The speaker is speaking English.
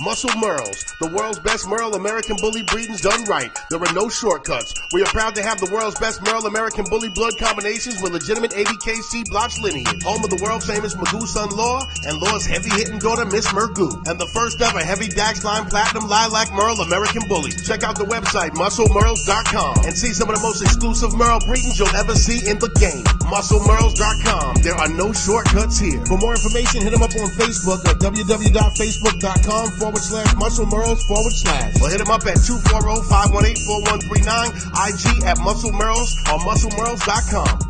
Muscle Merles, the world's best Merle American Bully breedings done right. There are no shortcuts. We are proud to have the world's best Merle American Bully blood combinations with legitimate ABKC blotch lineage. Home of the world famous Magoo son Law and Law's heavy hitting daughter Miss Mergoo. And the first ever heavy Dax Line Platinum Lilac Merle American Bully. Check out the website musclemerles.com and see some of the most exclusive Merle breedings you'll ever see in the game. Musclemerles.com. There are no shortcuts here. For more information, hit them up on Facebook at www.facebook.com forward slash muscle merles forward slash. Or hit them up at 240-518-4139, IG at muscle merles or musclemerles.com.